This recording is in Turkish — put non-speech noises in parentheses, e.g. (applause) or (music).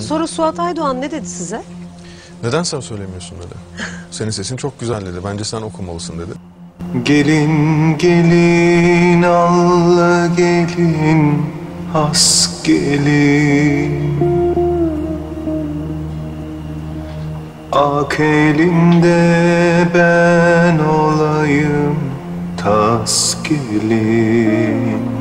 Sonra Suat Aydoğan ne dedi size? Neden sen söylemiyorsun dedi. (laughs) Senin sesin çok güzel dedi. Bence sen okumalısın dedi. Gelin gelin Allah gelin has gelin Ak elimde ben olayım tas gelin